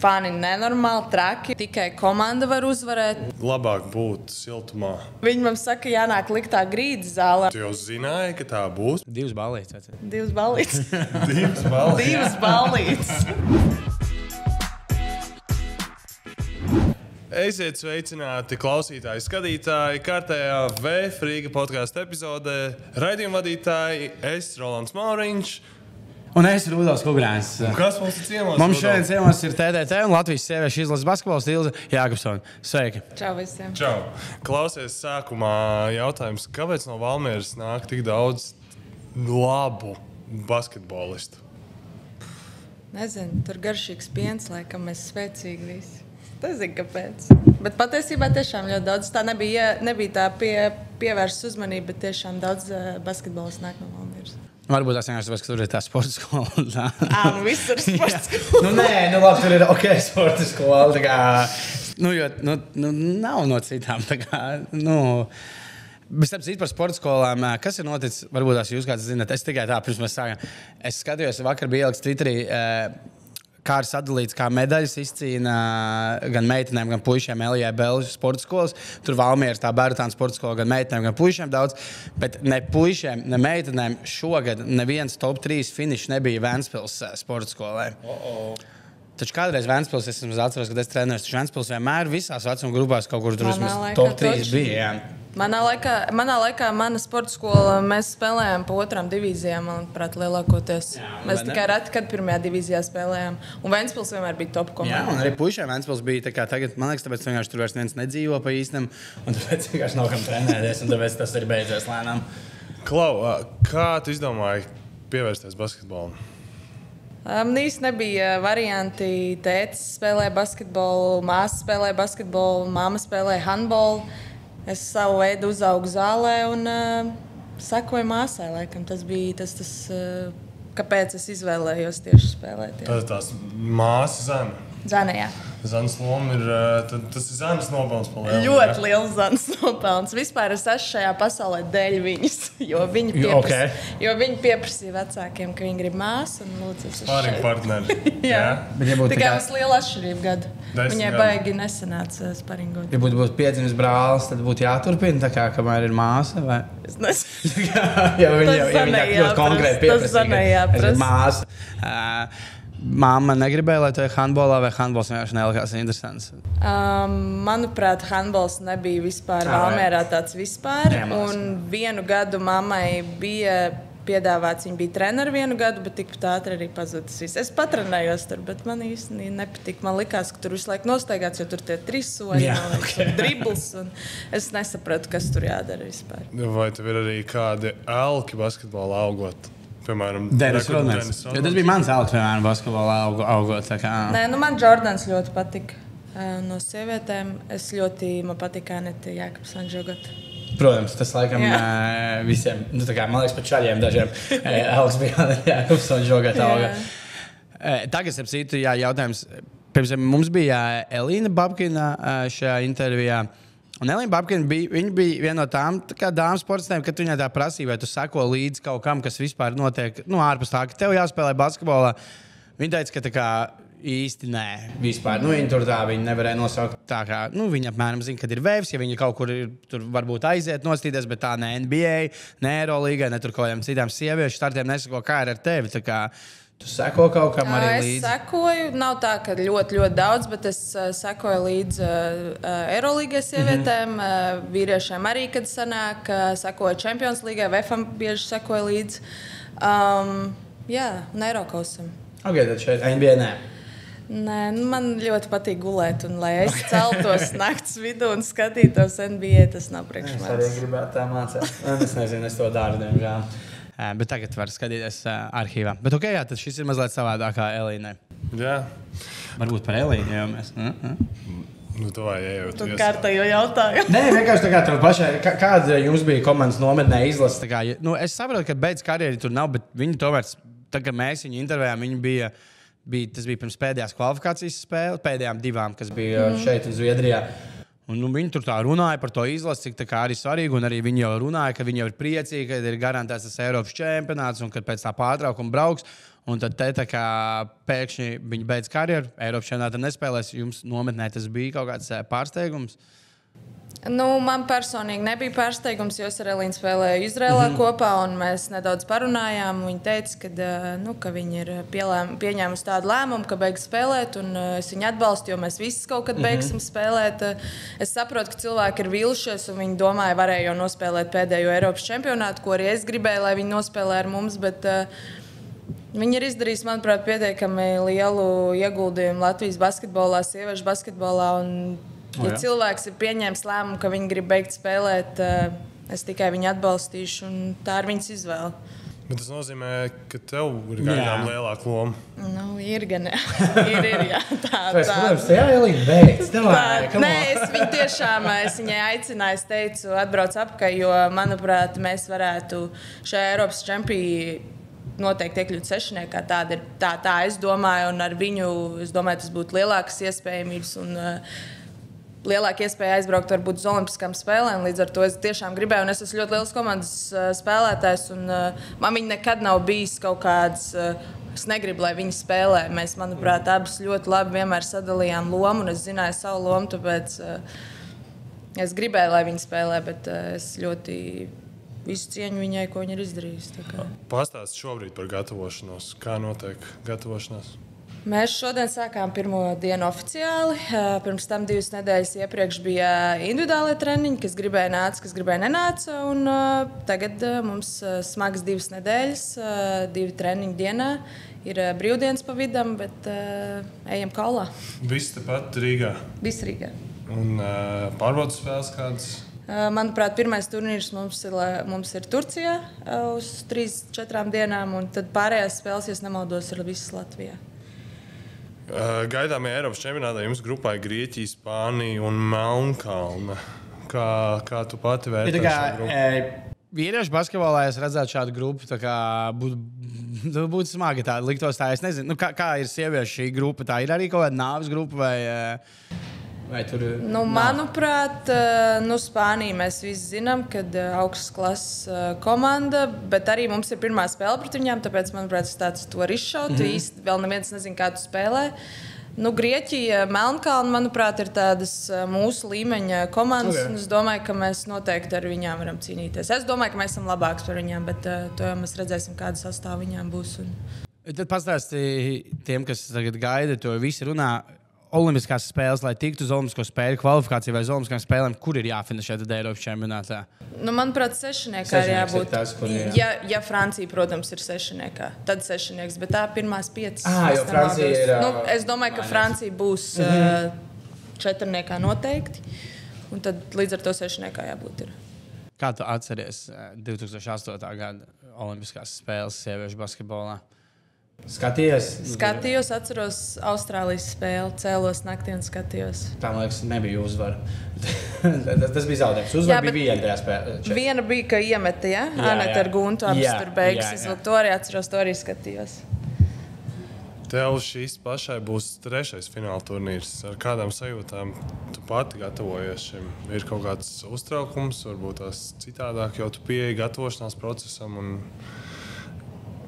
Fani nenormāli, traki. Tikai komanda var uzvarēt. Labāk būt siltumā. Viņi man saka, jānāk liktā grīdas zālē. Tu jau zināji, ka tā būs. Divas balītas. Divas balītas. Divas balvas. Divas balītas. Esiet sveicināti, klausītāji, skatītāji. Kārtējā V-Frīga podkāstu epizodē raidījuma vadītāji es, Rolands Mauriņš. Un es esmu Rudolf Kungrāns. Kas mums ir ciemos? Mums šodien ciemos ir TDT un Latvijas sieviešu izlases basketbols Ilza Jākapsona. Sveiki! Čau visiem. Čau! Klausies, sākumā jautājums, kāpēc no Valmieras nāk tik daudz labu basketbolistu? Nezinu, tur garšīgs piens, laikam mēs spēcīgi visi. Nezinu, kāpēc. Bet patiesībā tiešām ļoti daudz. Tā nebija, nebija tā pie, pievērsta uzmanība, bet tiešām daudz uh, basketbolistu nāk no Valmieras. Varbūt tas vienkārši tāpēc, ka tur ir tā sporta skola. Tā. Ā, nu viss ir sports. nu, nē, nu labi, tur ir ok, sporta skola. Kā, nu, jo, nu, nu, nav no citām. tā Kā, nu, Bet starp citu par sporta skolām, kas ir noticis? Varbūt tās jūs kāds zināt. Es tikai tā, pirms mēs sākām. Es skatījos, vakar bija ieliks Twitterī. ā, Kā ir sadalīts, kā medaļas izcīna gan meitenēm, gan puišiem. Elijā Belģijas sporta skolas. Tur Valmieras tā bērnu sporta skola gan meitenēm, gan puišiem daudz. Bet ne puišiem, ne meitenēm šogad neviens top 3 finišs nebija Vēnspils ā, sporta skolē. Taču kādreiz Vēnspils, es esmu atceros, kad es trenēju, taču Vēnspils vienmēr visās vecuma grupās kaut kur tur laikā top 3 toči. bija. Jā. Manā laikā, manā laikā, mana sporta skola, mēs spēlējām pa otrām divīzijām, manuprāt, lielākoties. Jā, mēs tikai reti, kad pirmajā divīzijā spēlējām. Un Vēnspils vienmēr bija top Jā, komanda. un arī puišiem Vēnspils bija tā kā tagad, man liekas, tāpēc vienkārši tur vairs neviens nedzīvo pa īstam, un tāpēc vienkārši nav kam trenēties, un tāpēc tas ir beidzies lēnām. Klau, kā tu izdomāji pievērsties basketbolam? Um, Nīs nebija varianti. Tētis spēlēja basketbolu, māsa spēlēja basketbolu, māma spēlēja handbolu. Es savu veidu uzaugu zālē un uh, sekoju māsai. Laikam. Tas bija tas, tas uh, kāpēc es izvēlējos tieši spēlēt. jā. Tas ir tās māsas zeme. Zanējā. Zanas loma ir. ā, tad Tas ir Zanas nopelns lielu. Ļoti liels zvaigznes nopelns. Vispār es esmu šajā pasaulē dēļ viņas. Jo viņi, Jo, piepras, ok. jo viņi pieprasīja vecākiem, ka viņi grib māsu. un lūdzu, Pārīgi partneri. Jā. Bet, ja būtu Tikai tā kā- mums liela atšķirība gadu. Desmit Viņai gadi. baigi nesanāca sparingot. Ja būtu būt piedzimis brālis, tad būtu jāturpina, tā kā kamēr ir māsa. Vai? Es nezinu. ja viņa Tas jau ja zanai viņa ļoti konkrēti tas pieprasīja, es jāprast. esmu māsa. Uh, Māma negribēja, lai tu esi handbolā, vai handbols vienkārši nelikās interesants. Um, manuprāt, handbols nebija vispār Ah? Valmērā tāds vispār. Nemalās. Un vienu gadu mammai bija piedāvāts, viņa bija treneris vienu gadu, bet tikpat ātri arī pazuda. tas viss. Es patrenējos tur, bet man īstenībā nepatika. Man liekas, ka tur visu laiku nostaigāts, jo tur tie trīs soļi, Jā, liekas, un dribbles. Un es nesapratu, kas tur jādara vispār. Vai tev ir arī kādi elki basketbolā augot? Piemēram, Denis Rodmans. Tas bija mans augs, piemēram, basketbolā augo- augot. kā- Nē, nu man Jordans ļoti patika. No sievietēm es ļoti man patīk Anita Jākapsona žogot. Protams, tas laikam Jā. visiem, nu, tā kā, man liekas, pat šādiem dažiem Aleks bija jākāpjas un žogā Jā. auga. Eh, Tagad, ap citu, jā, jautājums. Pirms mums bija Elīna Babkina šajā intervijā. Un Elīna Babkina bija, viņa bija viena no tām tā dāmas sportistēm, kad viņai tā prasīja, vai tu seko līdzi kaut kam, kas vispār notiek nu, ārpus tā, ka tev jāspēlē basketbolā. Viņa teica, ka tā kā īsti nē, vispār. Nu, viņa tur tā, viņa nevarēja nosaukt tā, kā, nu, viņa apmēram zina, kad ir vēvs, ja viņa kaut kur ir, tur varbūt aiziet nostīties, bet tā ne NBA, ne Eurolīgai, ne tur kaut kādiem citām sieviešu startiem nesako, kā ir ar tevi. Tā kā Tu seko kaut kam arī Es līdzi. sekoju, nav tā, ka ļoti, ļoti daudz, bet es uh, sekoju līdzi uh, Eirolandes sievietēm, mm -hmm. uh, vīriešiem arī, kad sanāk, uh, sekoju Champions League, VFM bieži sekoju līdzi. Um, jā, un Eirokausam. Ok, tad šeit NBA nē. Nē, nu man ļoti patīk gulēt, un lai es celtos naktas vidū un skatītos NBA, tas nav priekš Es arī manis. gribētu tā mācīties. Es nezinu, es to daru, diemžēl. Bet tagad var skatīties uh, arhīvā. Bet, ok, jā, tad šis ir mazliet savādāk kā Elīnai. Jā, Varbūt par Elīnu jau mēs. Mm -hmm. nu, tā vai. Tu viesā. kārtējo jautājumu. Nē, vienkārši tā kā tur pašai, kā, kāda jums bija komandas nometnē izlase. Kā, nu, es saprotu, ka beidz karjeru tur nav, bet viņi tomēr, tā kā mēs viņu intervējām, viņi bija. Bija, tas bija pirms pēdējās kvalifikācijas spēles, pēdējām divām, kas bija mm. šeit, un Zviedrijā. Un, nu, viņi tur tā runāja par to izlasi, cik tā kā arī svarīgi. Un arī viņi jau runāja, ka viņi jau ir priecīgi, ka ir garantēts tas Eiropas čempionāts un ka pēc tā pārtraukuma brauks. Un tad te tā kā pēkšņi viņi beidz karjeru, Eiropas čempionātā nespēlēs. Jums nometnē tas bija kaut kāds eh, pārsteigums. Nu, man personīgi nebija pārsteigums, jo es ar Elīnu spēlēju Izrēlā mm -hmm. kopā, un mēs nedaudz parunājām. Viņa teica, ka, eh, nu, ka viņi ir pielēm, pieņēmuši tādu lēmumu, ka beigs spēlēt, un eh, es viņu atbalstu, jo mēs visi kaut kad beigsim mm -hmm. spēlēt. Eh, es saprotu, ka cilvēki ir vilšies, un viņi domāja, varēja jau nospēlēt pēdējo Eiropas čempionātu, ko arī es gribēju, lai viņi nospēlē ar mums. Bet, Viņi ir izdarījuši, manuprāt, pietiekami lielu ieguldījumu Latvijas basketbolā, sieviešu basketbolā. Ja oh, cilvēks ir pieņēmis lēmumu, ka viņi grib beigt spēlēt, eh, es tikai viņu atbalstīšu, un tā ir viņas izvēle. Bet tas nozīmē, ka tev ir gaidām lielāka loma. Nu, ir gan, ir, ir jā, tā. tā. Protams, jā, Elīna, beidz. Nē, es viņu tiešām, es viņai aicināju, es teicu, atbrauc apakaļ, jo, manuprāt, mēs varētu šajā Eiropas čempionā noteikti iekļūt sešniekā. Tāda ir tā, tā es domāju, un ar viņu, es domāju, tas būtu lielākas iespējamības. Un, uh, lielāka iespēja aizbraukt varbūt uz Olimpiskām spēlēm. Līdz ar to es tiešām gribēju, un es esmu ļoti liels komandas uh, spēlētājs. Un, uh, man viņa nekad nav bijis kaut kāds. Uh, Es negribu, lai viņi spēlē. Mēs, manuprāt, abas ļoti labi vienmēr sadalījām lomu, un es zināju savu lomu. Tāpēc es gribēju, lai viņi spēlē, bet es ļoti visu cieņu viņai, ko viņa ir izdarījusi. Pastāstiet šobrīd par gatavošanos. Kā notiek gatavošanās? Mēs šodien sākām pirmo dienu oficiāli. Pirms tam divas nedēļas iepriekš bija individuālai treniņi, kas gribēja nāca, kas gribēja nenāca. Un, uh, tagad uh, mums smagas divas nedēļas, divi treniņi dienā. Ir brīvdienas pa vidam, bet ejam kaulā. Viss tepat Rīgā. Viss Rīgā. Un pārbaudas spēles kādas? Manuprāt, pirmais turnīrs mums ir, mums ir Turcijā uz 3-4 dienām, un tad pārējās spēles, ja nemaldos, ir visas Latvijā. Gaidāmajā Eiropas čempionātā jums grupā ir Grieķija, Spānija un Melnkalna. Kā, kā tu pati vērtē? Ja Vīriešu basketbolā es redzētu šādu grupu. Būtu nu, būt smagi tāda liktos. Tā. Es nezinu, nu, kā, kā ir sieviešu šī grupa. Tā ir arī kaut kāda nāves grupa vai, vai tur ir? Nu, manuprāt, nu, Spānija mēs visi zinām, ka augstas klases komanda, bet arī mums ir pirmā spēle pret viņiem. Tāpēc, manuprāt, tas var izšaut. Mm -hmm. Īsti vēl neviens nezina, kā tu spēlē. Nu, Grieķija, Melnkalna, manuprāt, ir tādas mūsu līmeņa komandas. Okay. Es domāju, ka mēs noteikti ar viņiem varam cīnīties. Es domāju, ka mēs esam labāki par viņiem, bet uh, to jau mēs redzēsim, kāda sastāvā viņiem būs. Un... Tad pastāstiet tiem, kas tagad gaida, to visi runā. Olimpiskās spēles, lai tiktu uz Olimpisko spēļu kvalifikāciju vai uz Olimpiskām spēlēm, kur ir jāfinišē tad Eiropas čempionātā? Nu, manuprāt, sešniekā ir jābūt. Ir tas, kur, jā. ja, ja Francija, protams, ir sešniekā, tad sešnieks, bet tā pirmās piecas. Ah, jo Francija ir. Nu, es domāju, ka Francija būs mm -hmm. uh, četrniekā noteikti, un tad līdz ar to sešniekā jābūt. Ir. Kā tu atceries 2008. gada Olimpiskās spēles sieviešu basketbolā? Skaties, skatījos, atceros Austrālijas spēli, cēlos naktī un skatījos. Tā man liekas, nebija uzvara. tas, tas bija zaudējums. Uzvara jā, bija viena tajā spēlē. Viena bija, ka iemeta, ja? jā, Aneta ar Guntu abas tur beigas. Es to arī atceros, to arī skatījos. Tev šīs pašai būs trešais fināla turnīrs. Ar kādām sajūtām tu pati gatavojies šim? Ir kaut kāds uztraukums, varbūt tās citādāk, jo tu pieeji gatavošanās procesam. Un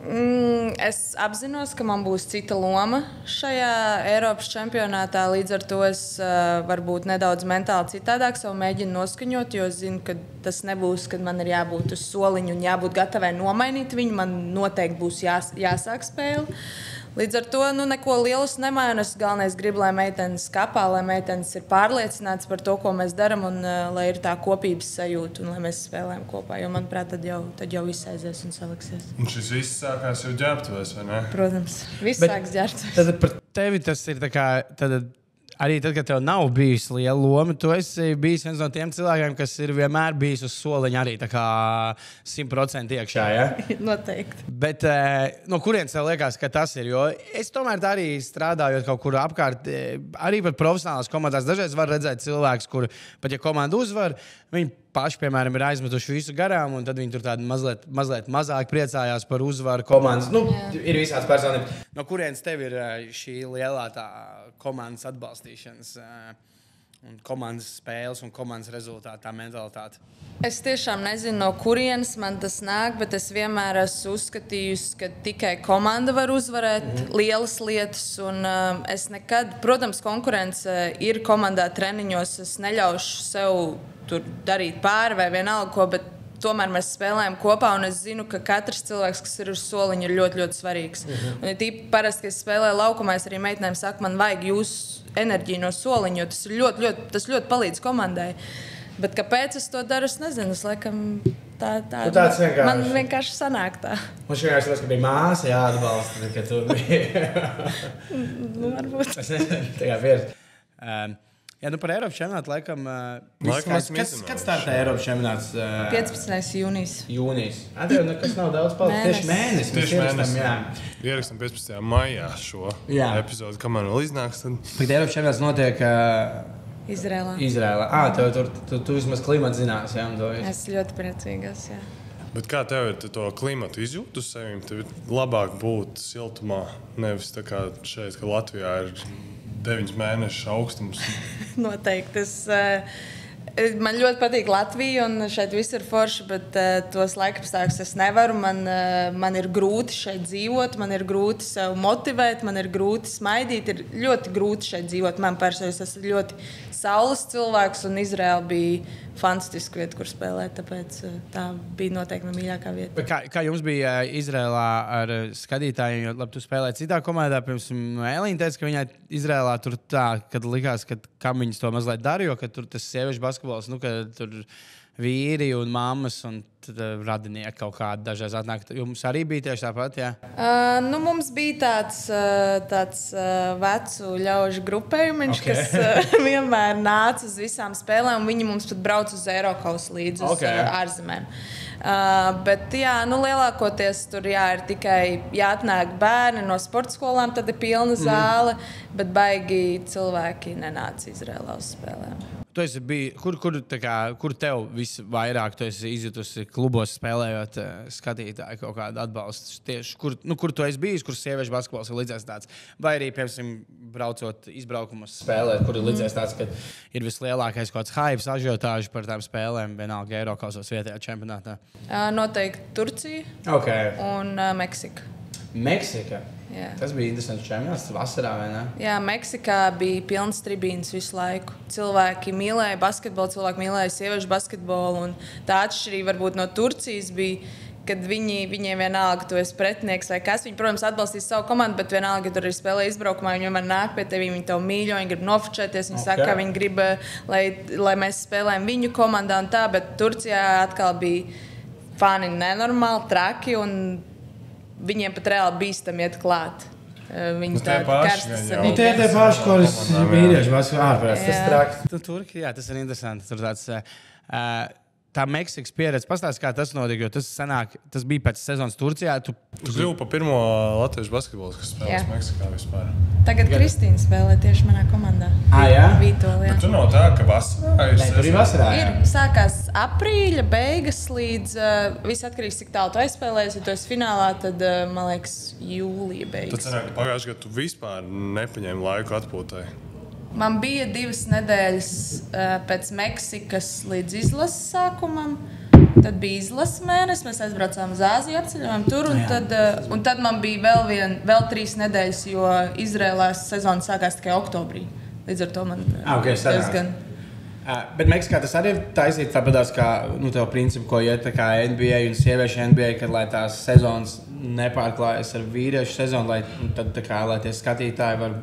Mm, es apzinos, ka man būs cita loma šajā Eiropas čempionātā. Līdz ar to es uh, varbūt nedaudz mentāli citādāk sev mēģinu noskaņot, jo zinu, ka tas nebūs, kad man ir jābūt uz soliņa un jābūt gatavai nomainīt viņu. Man noteikti būs jās, jāsāk spēle. Līdz ar to nu, neko lielu nemainu. Es galvenais gribu, lai meitenes kapā, lai meitenes ir pārliecinātas par to, ko mēs darām, un uh, lai ir tā kopības sajūta, un lai mēs spēlējam kopā. Jo, manuprāt, tad jau, tad jau viss aizies un saliksies. Un šis viss sākās jau ģērbtuvēs, vai ne? Protams, viss sākas ģērbtuvēs. Tad par tevi tas ir tā kā. Tad arī tad, kad tev nav bijusi liela loma, tu esi bijis viens no tiem cilvēkiem, kas ir vienmēr bijis uz soliņa arī simtprocentīgi iekšā. Ja? Noteikti. Bet eh, no kurienes tev liekas, ka tas ir? Jo es tomēr arī strādājot kaut kur apkārt, eh, arī pat profesionālās komandās, dažreiz var redzēt cilvēkus, kur pat ja komanda uzvar, viņi paši, piemēram, ir aizmetuši visu garām, un tad viņi tur mazliet, mazliet mazāk priecājās par uzvaru komandas. Nu, ir visādas personības. No kurienes tev ir šī lielā komandas atbalstīšanas un komandas spēles un komandas rezultātu, tā mentalitāte? Es tiešām nezinu, no kurienes man tas nāk, bet es vienmēr esmu uzskatījusi, ka tikai komanda var uzvarēt mm. lielas lietas. Un, uh, es nekad, protams, konkurence ir komandā treniņos. Es neļaušu sev tur darīt pāri vai vienalga ko, bet tomēr mēs spēlējam kopā. Es zinu, ka katrs cilvēks, kas ir uz soliņa, ir ļoti, ļoti svarīgs. Mm -hmm. Un, ja tīpaši parasti, kad es spēlēju laukumā, es arī meitenēm saku, man vajag jūsu enerģiju no soliņa, jo tas ļoti, ļoti, tas ļoti palīdz komandai. Bet kāpēc es to daru? Es nezinu. Es laikam, tā, tā, nu, tāds vienkārši. Man vienkārši sanāk tā. Man vienkārši tas, ka bija māsa jāatbalsta, ka tu biji. nu, varbūt. es nezinu, tā kā pieredze. Um, Jā, nu par Eiropas čempionātu laikam. Laikam kas, kas, kad startē Eiropas čempionāts? Uh, 15. jūnijas. Jūnijas. Atdev, nekas nav daudz palicis. Tieši mēnesis. mēs Tieši mēnesis. Jā. Ierakstām 15. maijā šo Jā. epizodi, kamēr vēl iznāks. Tad... Bet Eiropas čempionāts notiek uh, Izrēlā. Izrēlā. Ah, tev tur tu, tu vismaz klimats zinās. Jā, un to visu. Es ļoti priecīgs. Jā. Bet kā tev ir to klimatu izjūtu uz sevi? Tev ir labāk būt siltumā, nevis tā kā šeit, ka Latvijā ir 9 mēnešu augstums. Noteikti. Es, uh, Man ļoti patīk Latvija, un šeit viss ir forši, bet uh, tos laikapstākļus es nevaru. Man, uh, man ir grūti šeit dzīvot, man ir grūti sev motivēt, man ir grūti smaidīt. Ir ļoti grūti šeit dzīvot. Man personīgi tas ir ļoti saules cilvēks, un Izraela bija fantastiska vieta, kur spēlēt. Tāpēc uh, tā bija noteikti mana mīļākā vieta. Bet Kā, kā jums bija uh, Izrēlā ar uh, skatītājiem? Jo, labi, tu spēlēji citā komandā. Piemēram, Elīna teica, ka viņai Izrēlā tur tā, kad likās, ka kam viņas to mazliet darīja, jo tur tas sieviešu basketbols, nu, tur vīri un mammas un tad, uh, radinieki kaut kādi dažreiz atnāk. Jums arī bija tieši tāpat, jā? Uh, nu, mums bija tāds, uh, tāds uh, vecu ļaužu grupējums, Ok. okay. kas uh, vienmēr nāca uz visām spēlēm, un viņi mums pat brauca uz Eiropas līdzi uz Ok. okay. uh, ārzemēm. Uh, bet jā, nu, lielākoties tur jā, ir tikai jāatnāk bērni no sporta skolām, tad ir pilna zāle, mm. bet baigi cilvēki nenāca Izrēlā uz spēlēm. Tu esi bijis, kur, kur, kā, kur tev visvairāk izjutusi klubos, spēlējot uh, skatītāju kaut kādu atbalstu? Tieši kur, nu, kur tu esi bijis, kur sieviešu basketbols ir līdzies tāds, vai arī, piemēram, braucot izbraukumos, spēlēt, kur ir līdzies tāds, ka ir vislielākais kaut kāds hype, ažiotāžs par tām spēlēm, vienalga Eiropas vietējā čempionātā. Noteikti Turcija Okay. un Meksika. Meksika. Jā. Tas bija interesants čempionāts vasarā, vai ne? Jā, Meksikā bija pilns tribīns visu laiku. Cilvēki mīlēja basketbolu, cilvēki mīlēja sieviešu basketbolu. Tā atšķirība varbūt no Turcijas bija, kad viņi, viņiem vienalga, tu esi pretinieks vai kas. Viņi, protams, atbalstīs savu komandu, bet vienalga, ja tur ir spēlē izbraukumā, viņi vienmēr nāk pie tevis, viņi tev mīļo, viņi grib nofočēties, viņi okay. saka, ka viņi grib, lai, lai mēs spēlējam viņu komandā un tā, bet Turcijā atkal bija fani nenormāli, traki un viņiem pat reāli bīstam iet klāt. Viņi Nu, tādi jau. sanīgi. Nu, tie ir tie paši, kurus vīrieši basketbolā ārprāts. Tas Jā. traks. Tu tur, jā, tas ir interesanti. Tur tāds, uh, tā Meksikas pieredze pastāsta, kā tas notika. Jo tas, sanāk, tas bija pēc sezonas Turcijā. Tu, Tu kļuvu par pirmo latviešu basketbolu, kas spēlēs Jā. Meksikā vispār. Tagad Kristīna spēlē tieši manā komandā. Ah, jā? Vītola, jā. Bet tur nav tā, ka vasarā ir Nē, tur ir vasarā. jā. Ir sākās aprīļa beigas līdz uh, viss atkarīgs, cik tālu tu aizspēlēsi. Ja tu esi finālā, tad, uh, man liekas, jūlija Tad beigas. sanāk, ka pagājušajā gadā tu vispār nepaņēmi laiku atpūtai. Man bija divas nedēļas uh, pēc Meksikas līdz izlases sākumam. Tad bija izlases mēnesis, mēs aizbraucām uz Āziju, apceļojām tur. Un Jā. tad, uh, un tad man bija vēl, vien, vēl trīs nedēļas, jo Izrēlā sezona sākās tikai oktobrī. Līdz ar to man Ah, ok, sanāk. diezgan. Uh, bet Meksikā tas arī ir taisīts tāpat kā nu, tev principu, ko iet kā NBA un sieviešu NBA, kad lai tās sezonas nepārklājas ar vīriešu sezonu, lai, tad, kā, lai tie skatītāji var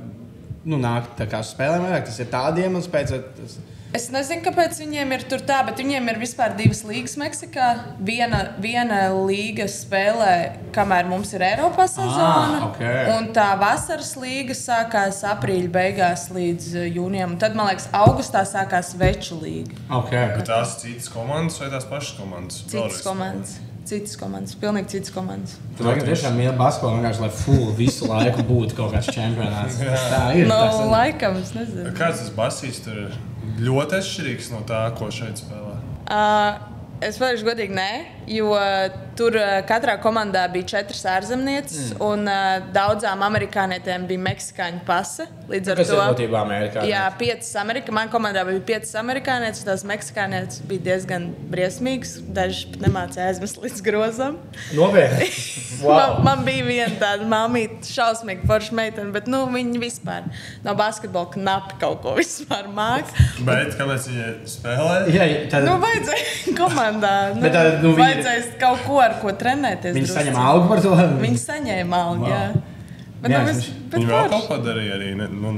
nu, nākt tā kā uz spēlēm vairāk. Tas ir tāds iemesls pēc tam. Es nezinu, kāpēc viņiem ir tur tā, bet viņiem ir vispār divas līgas Meksikā. Viena, viena līga spēlē, kamēr mums ir Eiropas sezona. ok. Un tā vasaras līga sākās aprīļa beigās līdz eh, jūnijam. Un tad, man liekas, augustā sākās Veču līga. Okay. Bet tās ir citas komandas vai tās pašas komandas? Citas komandas. Citas komandas, pilnīgi citas komandas. Tu vajag tiešām mīli basketbolu, vienkārši lai full visu laiku būtu kaut kāds čempionāts. Tā ir. No tas ir. laikam, es nezinu. Kāds tas basīs tur ir ļoti atšķirīgs no tā, ko šeit spēlē? Uh, es varu godīgi, nē, jo uh, tur uh, katrā komandā bija četras ārzemnieces, mm. un uh, daudzām amerikānietēm bija meksikāņu pase. Līdz ar Kas to būtībā Amerikā? Jā, piecas amerikāņu. Manā komandā bija piecas amerikānietes, tās meksikānietes bija diezgan briesmīgas. Dažas pat nemācīja aizmest līdz grozam. Nopietni. Wow. Man, man bija viena tāda māmīte, šausmīga forša meitene, bet nu, viņa vispār no basketbola knapi kaut ko vispār māca. Bet kāpēc viņi spēlē? Jā, tad Nu, vajadzēja komandā. Nu, Bet tā, nu, viņa- vajadzēja kaut ko, ar ko trenēties. viņi drusciņ. saņem algu par to. Viņi saņēma algu. Wow. Jā. Bet, Jā, nu, es vis, viņš- bet Viņi vēl kaut ko darīja arī, ne, nu,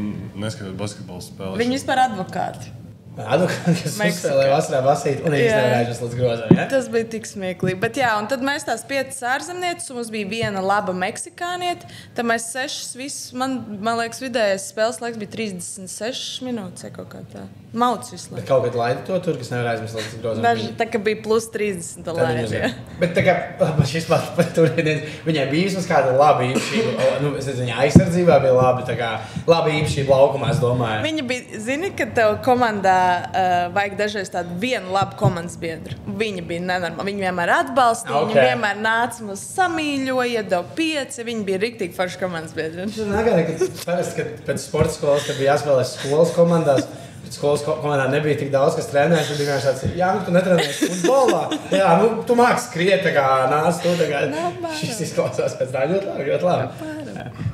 neskatot basketbola spēles. Viņi vispār advokāti. Advokāti, kas Meksikā. uzspēlēja vasarā basīt un Jā. izdevēja līdz grozam. Ja? Tas bija tik smieklīgi. Bet, jā, un tad mēs tās piecas ārzemnieces, un mums bija viena laba meksikāniete. Tad mēs sešas, visas, man, man liekas, vidējais spēles laiks bija 36 minūtes kaut kā tā. Mauts visu Bet laiku. kaut kad laida to tur, kas nevar aizmirst līdz grozam. Daži tā kā bija plus 30 Tad dolāri. viņi jā. uzvar. Bet tā kā šis par to viņai bija vismaz kāda laba īpašība. Nu, es nezinu, viņa aizsardzībā bija labi, tā kā laba īpašība laukumā, es domāju. Viņa bija, zini, ka tev komandā uh, vajag dažreiz tādu vienu labu komandas biedru. Viņa bija nenormāla. Viņa vienmēr atbalstīja, okay. Ok. viņa vienmēr nāca mums samīļoja, iedeva pieci. Viņa bija rīktīgi forša komandas biedra. Tas nagāja, ka parasti, kad pēc sporta skolas, bija jāspēlē skolas komandās. Skolas ko- komandā nebija tik daudz, kas trenējas. Tad vienkārši tāds, jā, nu, tu netrenējies futbolā. Jā, nu, tu māki skriet, tā kā nāc, tu bāra. Šis izklausās pēc tā ļoti labi, ļoti labi.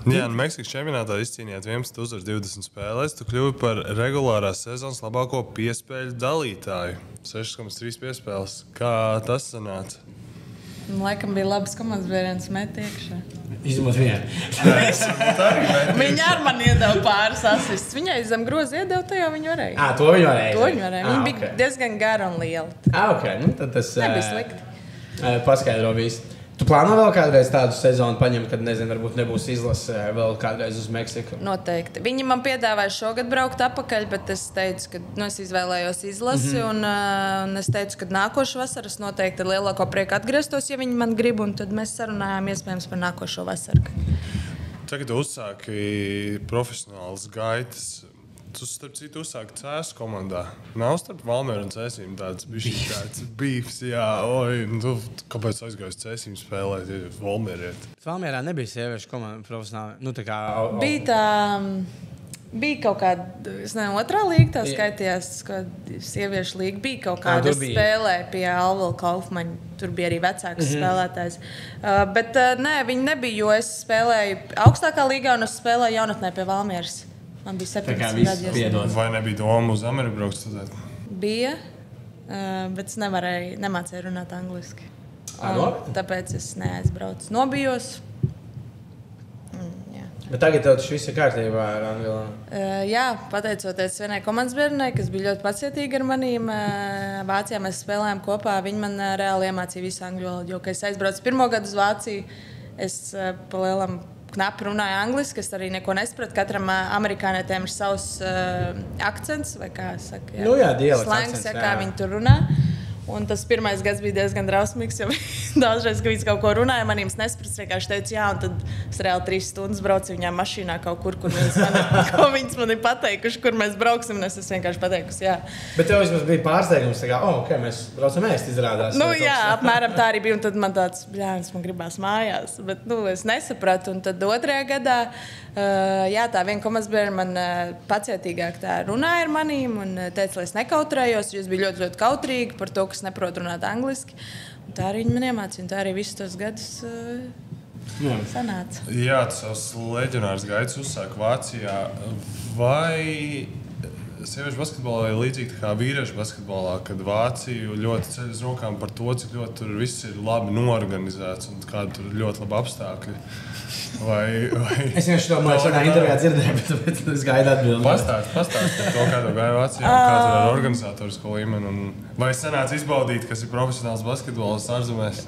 Jā, un Meksikas čempionātā izcīnījāt 11 uzvaras 20 spēlēs. Tu kļuvi par regulārās sezonas labāko piespēļu dalītāju. 6,3 piespēles. Kā tas sanāca? Un, Laikam bija labs komandas biedrs, met iekšā. Izņemot vienu. Viņa ar mani iedeva pāris asistus. Viņai zem groza iedeva, to jau viņa varēja. Ah, to viņi varēja. To viņa varēja. Viņa Ah, bija ok. diezgan gara un liela. Ah, ok. Nu, tad tas Nebija eh, slikti. eh, Paskaidro visu. Tu plāno vēl kādreiz tādu sezonu paņemt, kad, nezinu, varbūt nebūs izlase eh, vēl kādreiz uz Meksiku? Noteikti. Viņi man piedāvāja šogad braukt atpakaļ, bet es teicu, ka nu, es izvēlējos izlasi. Mm -hmm. un, uh, un es teicu, ka nākošais vasaras noteikti ar lielāko prieku atgrieztos, ja viņi man grib. un Tad mēs sarunājām iespējams par nākošo vasaru. Tagad uzsāki profesionāls gaitas. Tu, starp citu, uzsāki cēlus komandā. Nav starp Valmēru un Cēsīm tāds bijis tāds beefs. Jā, oi, nu, kāpēc aizgāju uz Cēsīm spēlēt, ja Valmēriet? Valmjerā nebija sieviešu komanda profesionāli. Nu, tā kā, Bija tā. Bija kaut kāda, es nezinu, otrā līnija, tā Jā. skaitījās, ka sieviešu līnija bija kaut kāda spēlē pie Alvila Kaufmaņa. Tur bija arī vecāks mm -hmm. spēlētājs. Uh, bet uh, nē, viņi nebija, jo es spēlēju augstākā līgā un es spēlēju jaunatnē pie Valmieras. Man bija Tā kā 17 viss gadi. piedod. Vai nebija doma uz Ameriku braukt studēt? Bija, uh, bet es nevarēju, nemācīju runāt angliski. Nopietni? Tāpēc es neaizbraucu. Nobijos. Mm. Bet tagad tas viss ir kārtībā ar Angelu. Uh, jā, pateicoties vienai komandas biedrenei, kas bija ļoti pacietīga ar maniem. Uh, Vācijā mēs spēlējām kopā. Viņa man uh, reāli iemācīja visu angļu valodu. Jo, kad es aizbraucu pirmo gadu uz Vāciju, es uh, palielam knapi runāju angliski. Es arī neko nesapratu. Katram uh, amerikānietēm ir savs uh, akcents, vai kā saka, jā. Nu jā, Slangs, akcents, jā, kā viņi tur runā. Un tas pirmais gads bija diezgan drausmīgs. Jo daudzreiz, kad viņš kaut ko runāja, maniem nesapratu. Es vienkārši teicu, jā, un tad es reāli trīs stundas braucu viņām mašīnā kaut kur, kur viņas man, viņas man ir pateikuši, kur mēs brauksim. Es esmu vienkārši pateikusi, jā. Bet tev vismaz bija pārsteigums, ka, oh, okay, mēs braucam ēst, izrādās. Nu, jā, apmēram tā arī bija. Un tad man tāds, blēņas, man gribās mājās. Bet nu, es nesapratu. Un tad otrajā gadā, jā, tā viena komandas man uh, pacietīgāk tā runāja ar maniem un uh, teica, lai es nekautrējos. jo Es biju ļoti, ļoti kautrīga par to, kas neprot runāt angliski. Un tā arī viņi man iemācīja. un Tā arī visus tos gadus Jā. sanāca. Jā, tas savs leģionārs gaids uzsāka Vācijā. Vai sieviešu basketbolā ir līdzīgi kā vīriešu basketbolā, kad Vācija ļoti ceļ uz rokām par to, cik ļoti tur viss ir labi norganizēts un kādi tur ir ļoti labi apstākļi? Vai, vai... Es vienkārši domāju, ka tā intervijā dzirdēju, bet, bet es gaidu atbildību. Pastāstiet, pastāstiet to, kāda gāja Vācijā, un kāda ir organizatorisko līmeni. Un vai sanāca izbaudīt, kas ir profesionāls basketbols ārzemēs?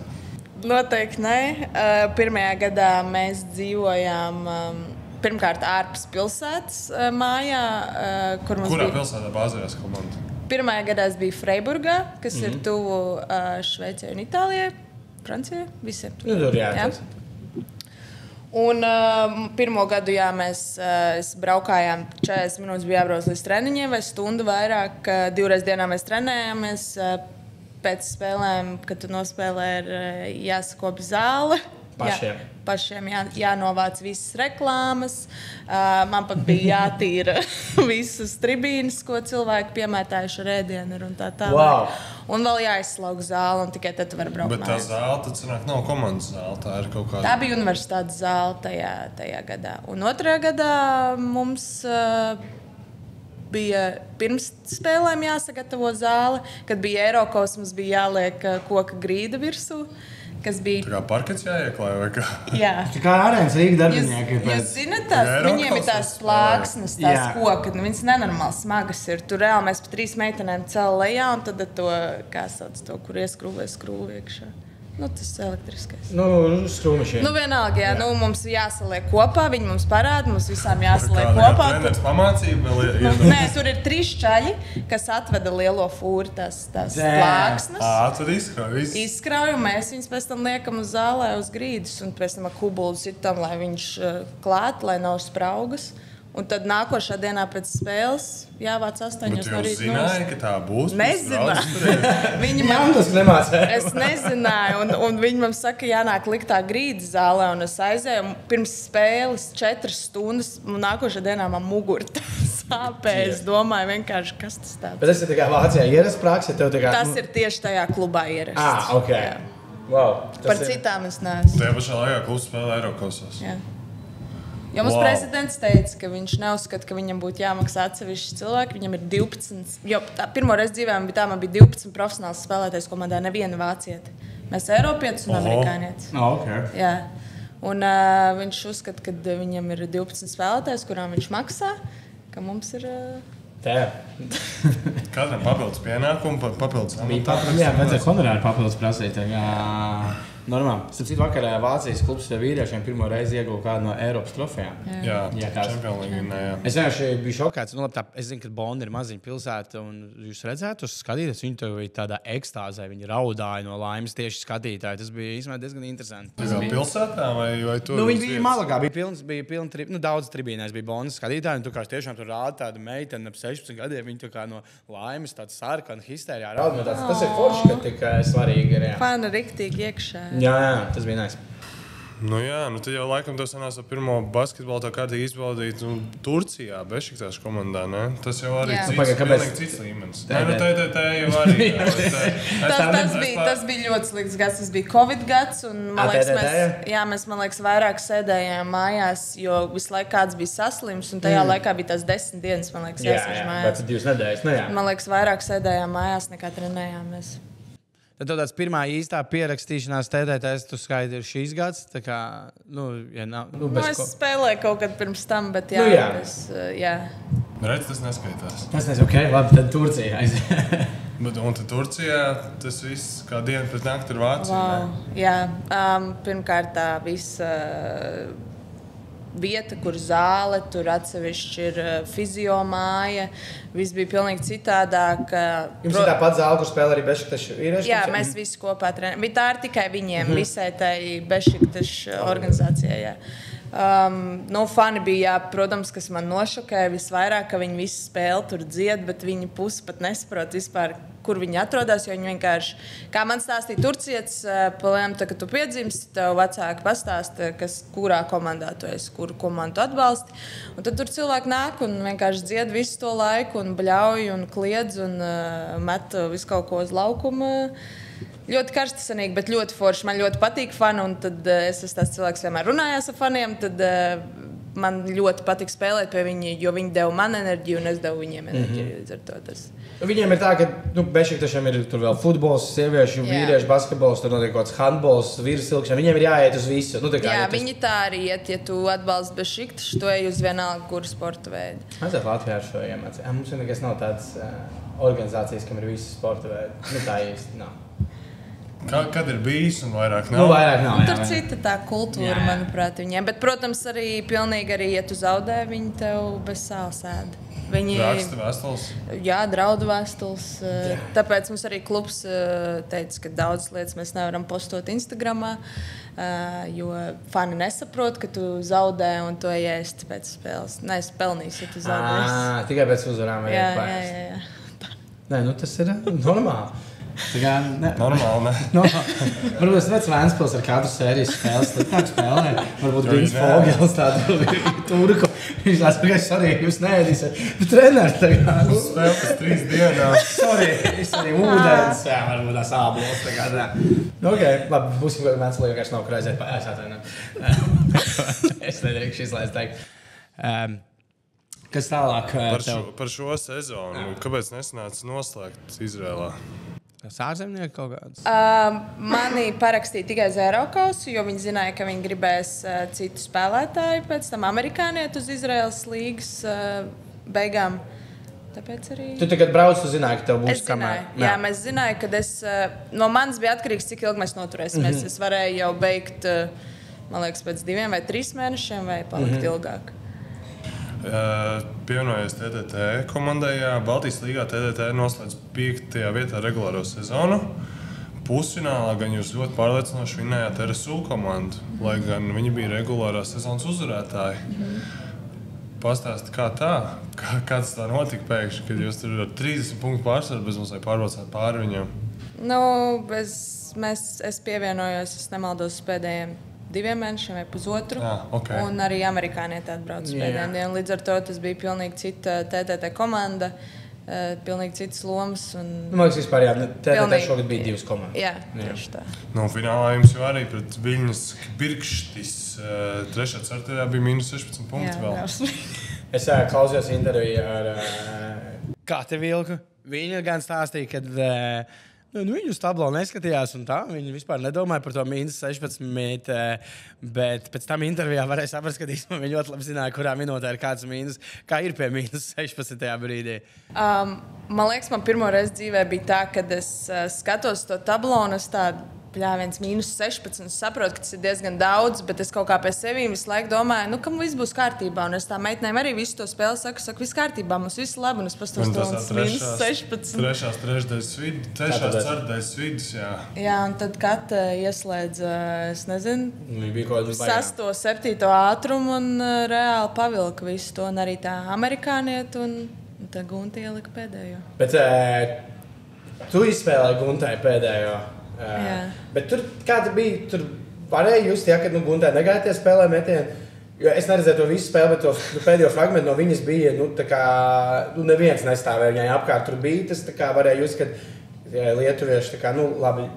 Noteikti nē. Uh, pirmajā gadā mēs dzīvojām. Um, Pirmkārt, ārpus pilsētas uh, mājā, uh, kur mums Kurā bija. pilsētā bāzējās komanda? Pirmajā gadā es biju Freiburgā, kas mm Mhm. -hmm. ir tuvu uh, Šveicē un Itālijai, Francijai. Visiem. Nu, tur jā, Jā. tas. Un uh, pirmo gadu jā, mēs uh, braukājām 40 minūtes, bija jābrauc līdz treniņiem, vai stundu vairāk. Uh, divreiz dienā mēs trenējāmies. Uh, pēc spēlēm, kad tu nospēlē, ir eh, jāsakop zāle. Pašiem. Jā, pašiem jā, jānovāc visas reklāmas. Uh, man pat bija jātīra visas tribīnes, ko cilvēki piemētājuši ar ēdienu un tā tālāk. Wow. Un vēl jāizslauka zāle, un tikai tad var braukt. Bet tā zāle, tad sanāk, nav komandas zāle. Tā ir kaut kāda. Tā bija universitātes zāle tajā, tajā gadā. Un otrajā gadā mums uh, bija pirms spēlēm jāsagatavo zāle, kad bija Eiropas, mums bija jāliek uh, koka grīda virsū. Kas bija Tā kā parkets jāieklāj vai kā. Jā. Tā kā arēnas Rīgas Jūs, darbinieki. jūs pēc- zināt, tās, Jā, viņiem ir tās plāksnes, tās Jā. koki. Nu, viņas nenormāli smagas ir. Tur reāli mēs pa trīs meitenēm cēlām lejā, un tad to, kā sauc to, kur ieskrūvē skrūvi iekšā. Nu, tas ir elektriskais. Nu, skrūmišķi. Nu, vienalga, jā, nu, mums jāsaliek kopā. Viņi mums parāda, mums visām jāsaliek Kāda kopā. treneris pamācīja, vēl ir. Nu, ir- Nē, tur ir trīs čaļi, kas atveda lielo fūri, tās, tās Dē. plāksnes. Ā, tur izkrāja viss. Izkrauju, mēs viņus pēc tam liekam uz zālē, uz grīdas, un pēc tam ar kubulu sitam, lai viņš uh, klāt, lai nav spraugas. Un tad nākošā dienā pēc spēles jāvāc astoņos no rīta. zināji, ka tā būs. Nezināju. Viņi Jā, man tas nemācīja. Es nezināju, un, un viņi man saka, jānāk liktā grīdas zālē, un es aizēju. un Pirms spēles četras stundas, un nākošajā dienā man mugurā sāpēja. Es domāju, vienkārši, kas tas tāds. Bet tas ir tā kā Vācijā ierasts praksa. Kā. Tas ir tieši tajā klubā ierasts. Ah, ok. Jā. Wow, Par ir- citām es neesmu. Tajā pašā laikā klubs spēlē Eiropasos. Jā. Jo mums Wow. prezidents teica, ka viņš neuzskata, ka viņam būtu jāmaksā atsevišķi cilvēki. Viņam ir 12. Jo tā, pirmo reizi dzīvē man bija tā, man bija 12 profesionāls spēlētājs komandā, neviena vācieta. Mēs Eiropietis un amerikānietis. Oh, ok. Jā. Un uh, viņš uzskata, ka viņam ir 12 spēlētājs, kurām viņš maksā, ka mums ir. Uh, Tā. Katram papildus pienākumu, pa- papildus papildus, jā, vajadzēja honorāru papildus prasīt. kā Normāli. Starp citu, vakarā Vācijas klubs vīriešiem pirmo reizi ieguva kādu no Eiropas trofejām. Jā, Jā, jā nē, jā. Es vienkārši biju šokēts. Nu, labi, tā, es zinu, ka Bonda ir maziņa pilsēta, un jūs redzētu, uz skatītājiem viņi tur bija tādā ekstāzē. Viņi raudāja no laimes tieši skatītāji. Tas bija īstenībā diezgan interesanti. Tā kā pilsētā vai, vai tur? Nu, viņi bija malā, bija pilns, bija pilns, tri, nu, daudz tribīnēs, bija bonas skatītāji. un Tu kā tiešām tur rāda tādu meiteni ap 16 gadiem. Viņa tā kā no laimes, tāds sarkana histērijā raud. Nu, Tas, tas ir forši, ka tik eh, svarīgi ir. Jā, Fana riktīgi iekšā. Jā, jā tas bija nice. Nu, jā, nu tad jau laikam tas sanāca ar pirmo basketbolu tā kārtīgi izbaudīt nu, Turcijā, Bešiktāšu komandā. Ne? Tas jau arī Jā. cits, Nu, pagaid, kāpēc- cits līmenis. Tā, Nē, nu, tā. tā, tā, tā jau arī. jā, tā- es Tas, tā- tas, es bija, tas bija ļoti slikts gads. Tas bija Covid gads. Un, man Ā, liekas, mēs, jā, mēs man liekas, vairāk sēdējām mājās, jo visu laiku kāds bija saslims. Un tajā mm. laikā bija tas desmit dienas, man liekas, Jā, jāsēž jā, mājās. bet divas nedēļas. Nu, jā. Man liekas, vairāk sēdējām mājās nekā trenējāmies. Tad tāds pirmā īstā pierakstīšanās TTT, tu skaidri ir šīs gads. Tā kā, nu, ja nav, nu, Nu, bez es ko. spēlēju kaut kad pirms tam, bet jā, Nu, jā. Es, uh, jā. Redz, tas neskaitās. Tas nezinu, ok, labi, tad Turcija aiziet. Bet, un tad Turcijā tas viss kā diena pret nakti ir Vācijā. Wow. Jā, um, pirmkārt, tā visa uh, vieta, kur zāle, tur atsevišķi ir uh, fiziomāja. Viss bija pilnīgi citādāk. uh, Jums ir tā pati zāle, kur spēlē arī Bešiktašu vīrieši? Jā, mēs visi kopā trenējam. Tā ir tikai viņiem, mm -hmm. visai tai Bešiktašu organizācijai. jā. Um, nu, fani bija, jā, protams, kas man nošokēja visvairāk, ka viņi visu spēli tur dzied, bet viņi pusi pat nesaprot vispār, kur viņi atrodas. Viņi vienkārši, kā man stāstīja, Turcijas plēnām, kad tu piedzimsti, tev vecāki pastāsta, kas, kurā komandā tu esi, kuru komandu atbalsti. Un tad tur cilvēki nāk un vienkārši dzied visu to laiku, un bļauj un kliedz un uh, met visu kaut ko uz laukuma. Ļoti karstasanīgi, bet ļoti forši. Man ļoti patīk fani. Un tad uh, es esmu tas cilvēks, kas vienmēr runājās ar faniem. Tad uh, man ļoti patīk spēlēt pie viņiem, jo viņi deva man enerģiju un es devu viņiem enerģiju. Mm -hmm. tas. Viņiem ir tā, ka nu, Bešiktašiem ir tur vēl futbols, sieviešu, Jā. vīriešu basketbols, tur notiek kaut kāds handbols, vīriešu. Viņiem ir jāiet uz visu. Nu, tā kā, Jā, tu- viņi tā arī iet. Ja tu atbalsti bez šikta, tu ej uz vienalga, kuru sporta veidu. Vajadzētu Latvijā ar šo iemācīt. Ja, mums vienīgais nav tādas uh, organizācijas, kam ir visi sporta veidi. Nu, tā īsti nav. Kā, kad ir bijis un vairāk nav? Nu, vairāk nav. Jā, tur vai- cita tā kultūra, Jā, jā. manuprāt, viņiem. Bet, protams, arī pilnīgi arī, ja tu zaudē, viņi tev bez sāls ēd. Viņi Raksta vēstules. Jā, draudu vēstules. eh, Tāpēc mums arī klubs eh, teica, ka daudzas lietas mēs nevaram postot Instagram. Jo fani nesaprot, ka tu zaudē un to iesi pēc spēles. Nē, es pelnīšu, ja tu zaudēsi. Tikai pēc uzvarām. Jā, jā, jā, jā. Nē, nu, tas ir normāli. Kā, ne, Normāli, ne? no, varbūt tas pats Vēnspils ar katru sēriju spēli sliktāk spēlē. Varbūt Gins. Fogels tādu turku. Viņš ka es arī jūs neēdīsiet. Bet treneris tagad. Spēle pēc trīs dienām. Sorry, es arī ūdens. Jā, varbūt tās ābols. Kā tā. Nu, ok, labi, būsim kaut kāds liekas nav kreizēt pa ēsātēnu. es nedrīkšu izlaist teikt. Um, kas tālāk? eh, Par šo, par šo sezonu. Kāpēc nesanāca noslēgt Izrēlā? Sārzemnieki kaut kāds? Uh, mani parakstīja tikai Zerokausu, jo viņi zināja, ka viņi gribēs uh, citu spēlētāju, pēc tam amerikānietu uz Izraels līgas uh, beigām. Tāpēc arī. Tu tagad brauc, tu zināji, ka tev būs Es zināju, jā, mēs zinājām, ka es, uh, no manis bija atkarīgs, cik ilgi mēs noturēsimies. Mm -hmm. Es varēju jau beigt, uh, man liekas, pēc diviem vai trim mēnešiem, vai palikt mm -hmm. ilgāk. Pievienojies TTT komandai. Baltijas līgā TTT noslēdz 5. vietā regulāro sezonu. Pusfinālā gan jūs ļoti pārliecinoši vinējāt RSU komandu, lai gan viņi bija regulārā sezonas uzvarētāji. Pastāstiet, kā tā, kā, kāds tā notika pēkšņi, kad jūs tur ar 30 punktu pārsvaru bez mums pārbraucāt pāri viņiem. Nu, bez, mēs, es pievienojos, es nemaldos, pēdējiem diviem mēnešiem vai pusotru. Ah, ok. Un arī amerikānieti atbrauc uz Jā. pēdējiem dienām. Līdz ar to tas bija pilnīgi cita TTT komanda, eh, pilnīgi cits lomas. Un... Nu, man liekas, vispār, jā, TTT Pilnīgi. šogad bija divas komandas. Jā, tieši tā. Nu, finālā jums jau arī pret Viļņas Birkštis. Uh, trešā ceturtajā bija mīnus 16 Jā, punkti vēl. drausmīgi. Es uh, klausījos interviju ar uh, Kati Vilku. Viņa gan stāstīja, ka uh, nu, nu, viņu uz tablo neskatījās, un tā viņa vispār nedomāja par to mīnus 16. Uh, bet pēc tam intervijā varēja saprast, ka viņa ļoti labi zināja, kurā minūtē ir kāds mīnus, kā ir pie mīnus 16. brīdī. Um, man liekas, man pirmo reizi dzīvē bija tā, kad es uh, skatos to tablo un es tādu. Pļāviens mīnus 16. Es saprotu, ka tas ir diezgan daudz, bet es kaut kā pie sevis visu laiku domāju, nu, ka viss būs kārtībā. Un es tā meitenēm arī visu to spēli saku, saku viss kārtībā, mums viss ir labi. Un es pastos Un to mīnus trešās, 16. trešās trešdaļas vidus, trešās ceturdaļas vidus, jā. Jā, un tad katra ieslēdz, uh, es nezinu, kāda sesto, septīto ātrumu un uh, reāli pavilka visu to. Un arī tā amerikānieta un, un tā gunta ielika pēdējo. Bet uh, tu izspēlēji Guntai pēdējo. Uh, bet tur kāda bija? Tur varēja just, ja, ka nu, Guntai negaidīja tie spēlē metienu. Jo es neredzēju to visu spēli, bet to nu, pēdējo fragment no viņas bija. Nu, tā kā, nu, neviens nestāvēja viņai apkārt. Tur bija tas, kā varēja just, ka lietuvieši kā, nu, labi,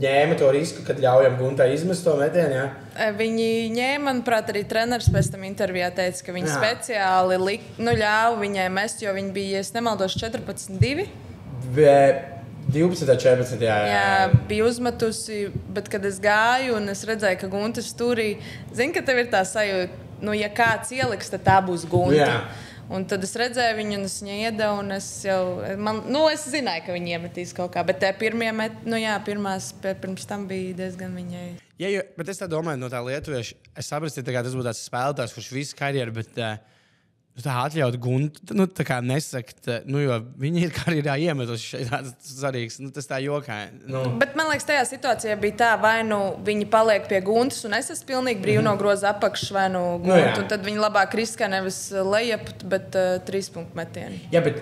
ņēma to risku, kad ļaujam Guntai izmest to metienu. Ja. E, Viņi ņēma, manuprāt, arī treneris pēc tam intervijā teica, ka viņi Jā. speciāli lik, nu, ļāva viņai mest, jo viņi bija, ja nemaldos, 14, 2. Bet 12, 14. Jā, jā, Jā, bija uzmetusi, bet kad es gāju un es redzēju, ka Gunte stūrī, zinu, ka tev ir tā sajūta, nu, ja kāds ieliks, tad tā būs Gunte. Jā. Un tad es redzēju viņu, un es viņai iedevu, un es jau, man, nu, es zināju, ka viņi iemetīs kaut kā, bet tie pirmie, met, nu, jā, pirmās, pirms tam bija diezgan viņai. Ja, jo, bet es tā domāju, no tā lietuvieša. Es saprotu, ka tas būtu tāds spēlētājs, kurš visu karjeru, bet uh, tā atļaut guntu, nu, tā kā nesakt, uh, nu, jo viņi ir karjerā iemetuši šeit tāds svarīgs. Nu, tas tā jokā. Nu, Bet man liekas, tajā situācijā bija tā, vai nu viņi paliek pie guntas, un es esmu pilnīgi brīvi no groza apakšas, vai nu Mhm. Nu, jā. un tad viņi labāk riskē nevis lejap, bet uh, trīs punktu metienu. jā, bet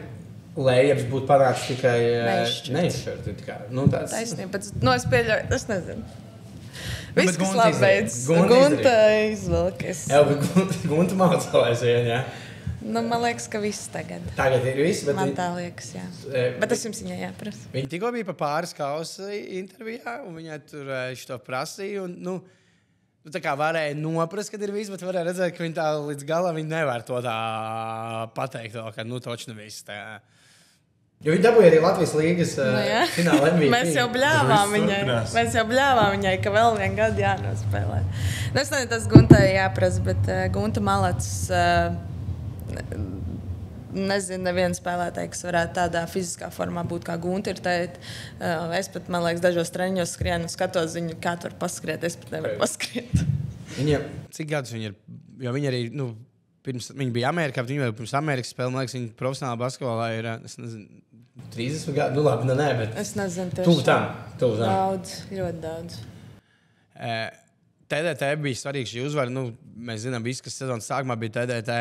lējas būtu panācis tikai Neizšķirts. neizšķirts. Nu, tāds, Taisnība, bet nu, es pieļauju, es nezinu. bet Viss, kas Gunta labi beidzas, Gunta Gunta izvilkas. Jā, bet gunta- gunta mācās vien, jā. Nu, man liekas, ka viss tagad. Tagad ir viss, bet Man viņi- tā liekas, jā. E, Bet es jums viņai jāprasa. Viņa tikko bija pa pāris kausa intervijā, un viņa tur šo prasīja. Un, nu, nu, tā kā varēja noprast, kad ir viss, bet varēja redzēt, ka viņa tā līdz galam nevar to tā pateikt, vēl, ka nu točni viss. Tā. Jo viņi dabūja arī Latvijas līnijas uh, Nu, jā. fināla MVP. Mēs jau bļāvām viņai. Mēs jau bļāvām viņai, ka vēl vienu gadu jānospēlē. Nu, es nezinu, tas Guntai jāprasa, bet uh, Gunta Malats. Uh, Nezinu, nevienu spēlētāju, kas varētu tādā fiziskā formā būt kā Gunta. Ir teikt, uh, es pat, man liekas, dažos treniņos skrienu un skatos viņu, kā tur paskriet. Es pat nevaru paskriet. Viņa, cik gadus viņa ir? Jo viņa arī, nu, pirms, viņa bija Amerikā, viņa jau pirms Amerikas spēlēja, man liekas, viņa profesionālā basketbolā ir, nezinu, 30 gadu, nu labi, nu nē, bet Es nezinu, tuvu tieši tam, tuvu tam. daudz, ļoti daudz. Eh, TDT bija svarīgs šī uzvara. Nu, mēs zinām, kas sezonas sākumā bija TDT.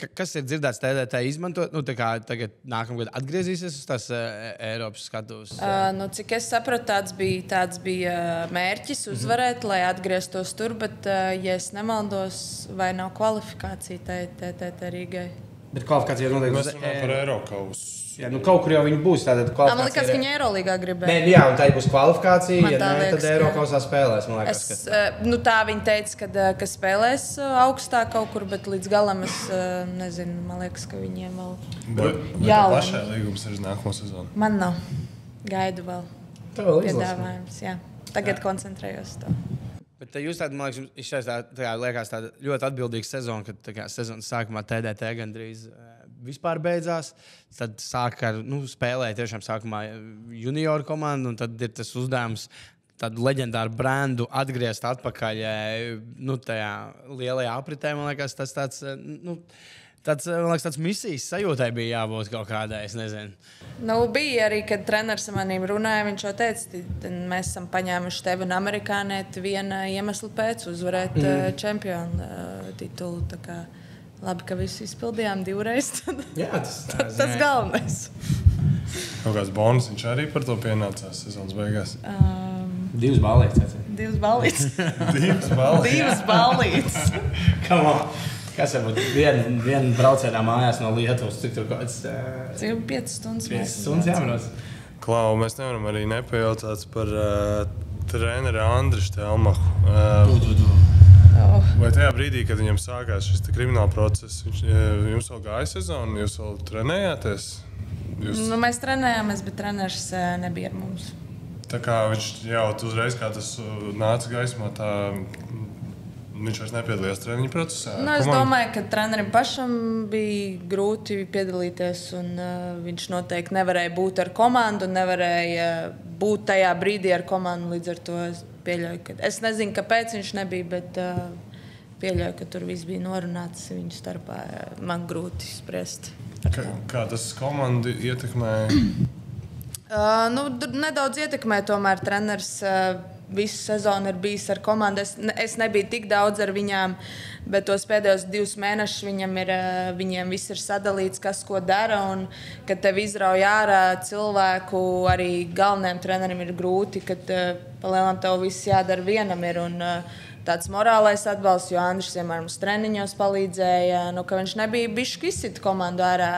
Ka- kas ir dzirdēts TDT izmantot? Nu, tā kā tagad nākamgad atgriezīsies uz tās uh, Eiropas skatuves. Uh, nu, cik es sapratu, tāds bija, tāds bija mērķis uzvarēt, mm -hmm. lai atgrieztos tur. Bet, uh, ja es nemaldos, vai nav kvalifikācija TTT Rīgai? Bet kvalifikācija noteikti Mēs runājam par Eiropas. Jā, nu kaut kur jau viņi būs. Tātad Man liekas, ka viņi Eirolandā gribēja. Nē, nu jā, un tā būs kvalifikācija. Man Ja tā nē, liekas, tad ka- Eiropas spēlēs. Man liekas, Es, ka... nu, tā viņa teica, ka, ka spēlēs augstāk kaut kur, bet līdz galam es nezinu. Man liekas, ka viņiem vēl. Jā, tā un- pašai līgums ir uz nākamo sezonu? Man nav. Gaidu vēl Tā vēl piedāvājums. Jā. Tagad koncentrējos uz to. Bet tā jūs man liekas, izšķirstā, tā kā liekas tāda ļoti atbildīga sezona, kad tā kā sezonas sākumā TDT gandrīz uh, vispār beidzās. Tad sāk ar nu, spēlēt tiešām sākumā junioru komandu, un tad ir tas uzdevums tādu leģendāru brandu atgriezt atpakaļ eh, nu, tajā lielajā apritē. Man liekas, tas tāds. eh, Nu, Tāds, eh, man liekas, tāds misijas sajūtai bija jābūt kaut kādai. Es nezinu. Nu, bija arī, kad treneris ar maniem runāja. Viņš jau teica, mēs esam paņēmuši tevi un amerikānieti viena iemesla pēc uzvarēt mm. uh, čempionu uh, titulu. Tā kā Labi, ka visu izpildījām divreiz. Tad, Jā, tas, tas, tas galvenais. Kaut kāds bonus viņš arī par to pienācās sezonas beigās. Um, Divas balītas. divas balītas. Divas balvas. divas balītas. Kas var būt viena vien braucienā mājās no Lietuvas? Cik tur kaut kāds uh, Cik jau 5 stundas? 5 mēs stundas jāmanos? Klau, mēs nevaram arī nepajautāt par uh, treneru Andrišu Telmachu. Uh, Oh. vai tajā brīdī, kad viņam sākās šis krimināla process, viņš, uh, jums vēl gāja sezona, jūs vēl trenējāties? Jūs, Nu, mēs trenējāmies, bet treneris eh, nebija ar mums. tā kā viņš jau uzreiz, kā tas uh, nāca gaismā, tā viņš vairs nepiedalījās treniņu procesā. Nu, es Komandu- domāju, ka trenerim pašam bija grūti piedalīties. Un, uh, viņš noteikti nevarēja būt ar komandu, nevarēja būt tajā brīdī ar komandu. Līdz ar to es pieļauju, ka es nezinu, kāpēc viņš nebija, bet uh, pieļauju, ka tur viss bija norunāts viņu starpā. Man grūti spriest. Kā, kā tas komandu ietekmē? Uh, nu, nedaudz ietekmē, tomēr treneris uh, visu sezonu ir bijis ar komandu. Es, es nebiju tik daudz ar viņām, bet tos pēdējos divus mēnešus viņam ir, uh, viņiem viss ir sadalīts, kas ko dara. Un, kad tev izrauj ārā cilvēku, arī galvenajam trenerim ir grūti, kad uh, palielinām tev viss jādara vienam. Ir, un, uh, Tāds morālais atbalsts, jo Andris vienmēr mums treniņos palīdzēja. Nu, ka viņš nebija bijis izsita komandu ārā.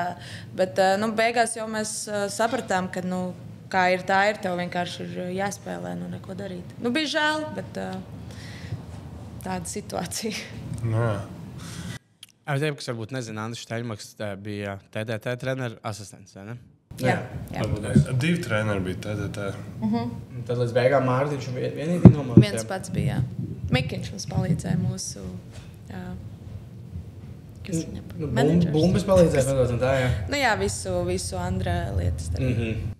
Bet nu, beigās jau mēs sapratām, ka nu, kā ir tā, ir tev vienkārši ir uh, jāspēlē, nu neko darīt. Nu, bija žēl, bet uh, tāda situācija. Nu, jā. Ar tiem, kas varbūt nezina, Andris Steinmaks tā bija TDT treneru asistents. vai ne? Jā, jā. Varbūt Divi treneri bija TDT. Un Tad līdz beigām Mārtiņš bija vienīgi no mums. Viens pats bija. Mikiņš mums palīdzēja mūsu. Jā. Kas Nu, menedžers. Bumbas palīdzēja, un tā, jā. Nu, jā, visu, visu Andrē lietas. darīja. Mm -hmm.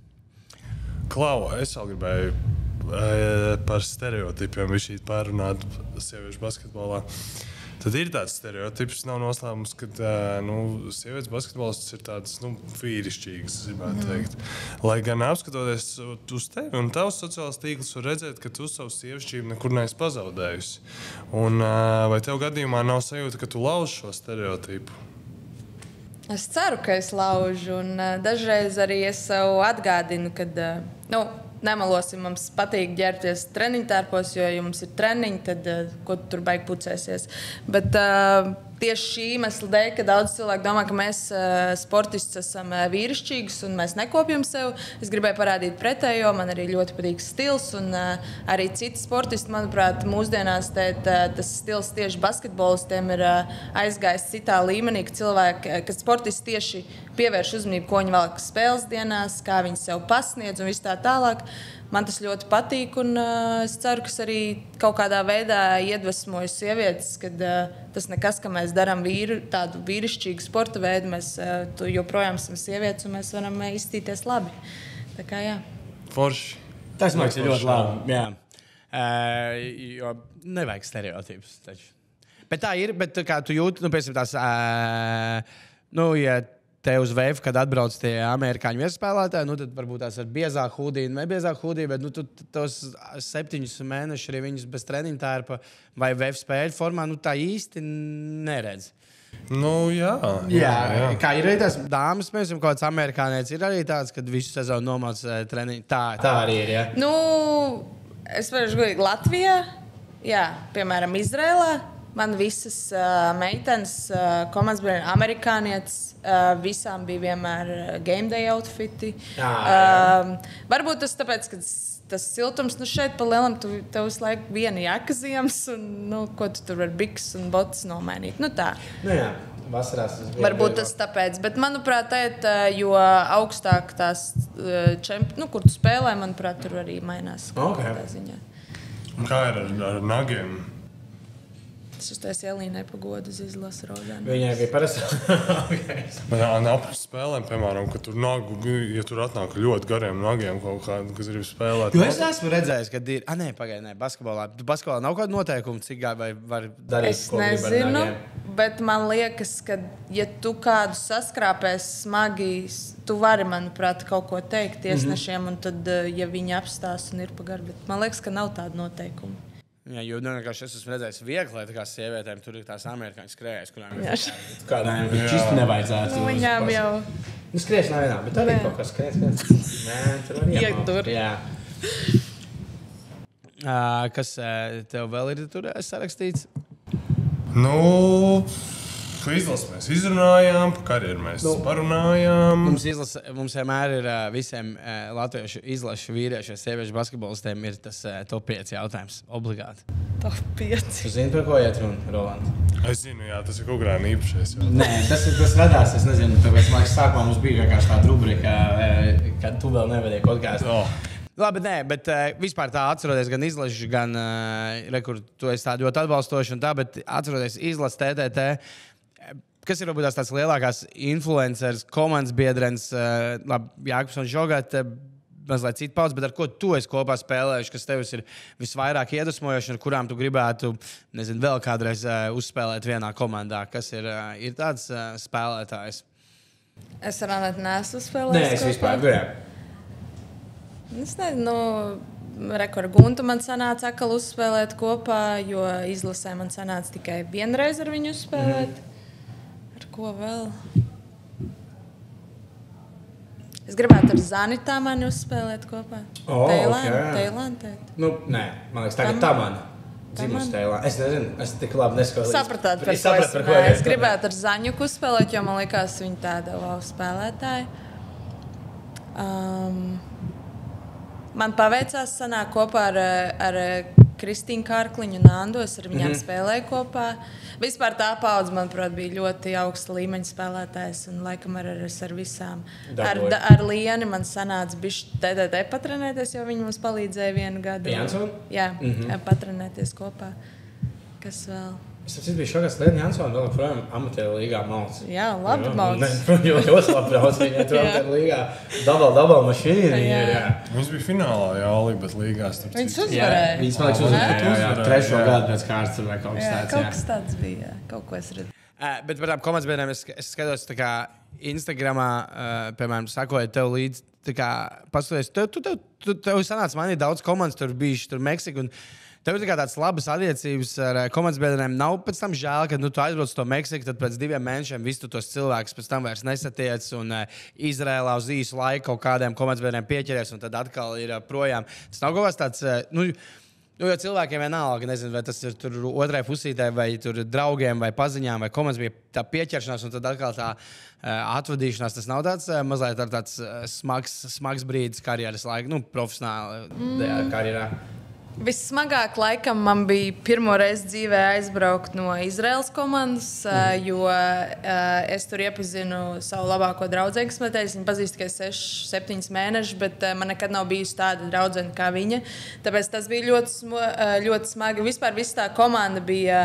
Klau, es vēl gribēju e, par stereotipiem viņš pārunāt sieviešu basketbolā. Tad ir tāds stereotips, nav noslēpums, ka e, nu, sievietes basketbolists ir tāds nu, vīrišķīgs, teikt. Lai gan apskatoties uz tevi un tavus sociālos tīklus, var redzēt, ka tu savu sievišķību nekur neesi pazaudējusi. Un, e, vai tev gadījumā nav sajūta, ka tu lauž šo stereotipu? Es ceru, ka es laužu, un uh, dažreiz arī es sev atgādinu, ka, uh, nu, nemelosim, mums patīk ģērbties treniņu tērpos, jo, ja mums ir treniņi, tad uh, ko tu tur baigi pucēsies. Bet uh, tieši šī iemesla dēļ, ka daudz cilvēku domā, ka mēs uh, sportisti esam uh, vīrišķīgi un mēs nekopjam sev, es gribēju parādīt pretējo. Man arī ļoti patīk stils, un uh, arī citi sportisti, manuprāt, mūsdienās te, tā, tas stils tieši basketbolistiem ir uh, aizgājis citā līmenī, ka cilvēki, eh, ka sportisti tieši pievērš uzmanību, ko viņi velk spēles dienās, kā viņi sev pasniedz un viss tā tālāk. Man tas ļoti patīk, un uh, es ceru, ka arī kaut kādā veidā iedvesmoju sievietes, ka uh, tas nekas, ka mēs darām vīru, tādu vīrišķīgu sporta veidu, mēs uh, tu joprojām esam sievietes un mēs varam uh, izstīties labi. Tā kā jā. Forši. Tas man liekas, ir ļoti labi. Jā. Uh, jo nevajag stereotipus. Taču. Bet tā ir. Bet kā tu jūti, nu, piemēram, tās, uh, nu, ja te uz vēju, kad atbrauc tie amerikāņu viesspēlētāji, nu, tad varbūt tās ir biezāk hudija, ne biezāk hudija, bet nu, tu tos septiņus mēnešus arī viņus bez treniņa tērpa vai vēju spēļu formā, nu, tā īsti neredz. Nu, jā, Jā, jā, jā. Kā ir arī tas dāmas, piemēram, kaut kāds amerikānietis, ir arī tāds, ka visu sezonu nomāca treniņu. Tā, tā arī ir. Jā. Nu, es varu teikt, Latvijā, jā, piemēram, Izrēlā. Man visas uh, meitenes, uh, komandas bija amerikānietis. Uh, visām bija vienmēr game day outfiti. Jā, jā. Uh, varbūt tas tāpēc, ka tas- siltums nu šeit pa lielam, tu tev visu laiku viena jaka ziemas, un nu, ko tu tur vari biks un botas nomainīt. Nu, tā. Nu, jā. Vasarās tas bija. Varbūt tas tāpēc, bet manuprāt, uh, jo augstāk tās čempi, nu, kur tu spēlē, manuprāt, tur arī mainās. kaut Ok. kādā ziņā. Un Kā ir ar, ar nagiem? Es uztaisīju Elīnai pagodu uz izlases rozēm. Viņai bija parasti. ar apakšu spēlēm, piemēram, ka tur nagu, ja tur atnāk ļoti gariem nagiem kaut kāda, kas grib spēlēt. Jo es esmu redzējis, ka ir. Ah, nē, pagaidi, nē, basketbolā. Tu basketbolā nav kāda noteikuma, cik gāja vai var darīt. Es ko grib ar nezinu, bet man liekas, ka, ja tu kādu saskrāpēs smagi, tu vari, manuprāt, kaut ko teikt tiesnešiem, mm -hmm. un tad, eh, ja viņi apstās un ir pagarbi, bet man liekas, ka nav tāda noteikuma. Jā, jo nu, es esmu redzējis, viegli, tā kā sievietēm tur ir tās amerikāņu skrējas, kurām ir kādām viņš īsti nevajadzētu. Viņām jau Nu, skrējas nav vienā, bet arī kaut kas skrējas. Nē, tur var tur. Jā. Uh, kas uh, tev vēl ir tur uh, sarakstīts? Nu, ko izlases mēs izrunājām, par karjeru mēs nu. parunājām. Mums, izlasa, mums vienmēr ir uh, visiem uh, latviešu izlašu vīriešu, sieviešu basketbolistiem ir tas uh, top 5 jautājums. Obligāti. top 5. Tu zini, par ko iet runa, Roland? Es zinu, jā, tas ir kaut kādā īpašais. jā. Nē, tas, ir- tas radās. Es nezinu, tāpēc man liekas, sākumā mums bija vienkārši tāda rubrika, kad tu vēl nevadīji podkāstu. Oh. Labi, nē, bet uh, vispār tā atceroties gan izlases, gan uh, rekur, tu esi tā ļoti atbalstošs un tā, bet atceroties izlases TTT. Eh, Kas ir varbūt tās lielākās influenceris, komandas biedrens, uh, Jānis un Žogats, uh, mazliet cits paudzes, bet ar ko tu esi kopā spēlējuši, kas tev ir visvairāk iedvesmojoši, un ar kurām tu gribētu, nezinu, vēl kādreiz uh, uzspēlēt vienā komandā? Kas ir, uh, ir tāds uh, spēlētājs? Es ar Anētu nesu spēlējis. kopā. gribēju. Es nezinu, nu, rekordu guntu man sanāca atkal uzspēlēt kopā, jo izlasē man sanāca tikai vienreiz ar viņu uzspēlēt. Mm -hmm. Ko vēl? Es gribētu ar Zanitā mani uzspēlēt kopā. O, Tailānā, ok. Tailānā. Nu, nē, man liekas, tagad tā man. Dzimusi Tailānā. Es nezinu, es tik labi neskatījos. Sapratāt, par Es sapratu, es par ko ir Es gribētu ar Zaņuku uzspēlēt, jo man liekas, viņa tāda wow spēlētāja. Um, man paveicās sanākt kopā ar, ar Kristīnu Kārkliņu un Andu. Es ar viņiem mm -hmm. spēlēju kopā. Vispār tā paudze, manuprāt, bija ļoti augsta līmeņa spēlētājs. Un laikam ar, ar, ar visām. Ar, Dabūji. da- ar Lienu man sanāca bišķi TDT patrenēties, jo viņi mums palīdzēja vienu gadu. Jansson? Jā, mm -hmm. patrenēties kopā. Kas vēl? Es tas biju šogad Lienu Jansonu, vēl joprojām amatieru līgā malts. Jā, labi mauc. Jau ļoti labi brauc viņai tur amatieru līgā. Dabal, dabal mašīna. viņa Jā. jā. Viņš bija finālā, jā, Oli, bet līgās. starp Viņas uzvarēja. Viņas man liekas Jā, uzvarēja. Trešo gadu pēc kārtas vai kaut kas Jā, tāds. kaut kas tāds bija. Kaut ko es redzēju. Uh, bet par tām komandas biedriem es, es skatos, tā kā Instagramā, uh, piemēram, sakojot tev līdzi. tā kā Paskatās, tev, tu, tev, tu, tev sanāca, man ir daudz komandas, tur bija tur Meksika. un Tev ir tādas labas attiecības ar uh, komandas biedriem. Nav pēc tam žēl, ka nu, tu aizbrauc uz to Meksiku, tad pēc diviem mēnešiem visus tu tos cilvēkus pēc tam vairs nesatiec. Un uh, Izrēlā uz īsu laiku kaut kādiem komandas biedriem pieķeries, un tad atkal ir uh, projām. Tas nav kaut kas tāds. Uh, nu, Nu, jo cilvēkiem vienalga, nezinu, vai tas ir tur otrai pusītē, vai tur draugiem, vai paziņām, vai komandas bija tā pieķeršanās, un tad atkal tā uh, atvadīšanās. Tas nav tāds uh, mazliet tāds uh, smags, smags brīdis karjeras laikā, nu, profesionāli mm. karjerā. Vissmagāk laikam man bija pirmo reizi dzīvē aizbraukt no Izraels komandas, mm. jo es tur iepazinu savu labāko draugu, kas man teica, viņa pazīst tikai 6, 7 mēnešus, bet man nekad nav bijusi tāda draudzene kā viņa. Tāpēc tas bija ļoti, ļoti smagi. Vispār viss tā komanda bija